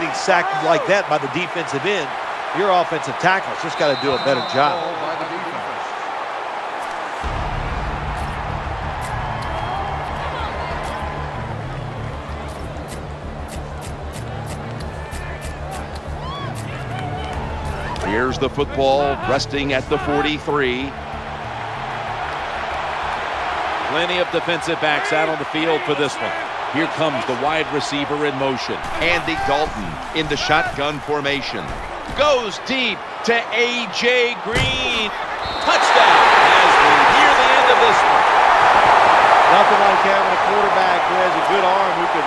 getting sacked like that by the defensive end, your offensive tackles just got to do a better job. Here's the football resting at the 43. Plenty of defensive backs out on the field for this one. Here comes the wide receiver in motion. Andy Dalton in the shotgun formation. Goes deep to A.J. Green. Touchdown as we near the end of this one. Nothing like having a quarterback who has a good arm who can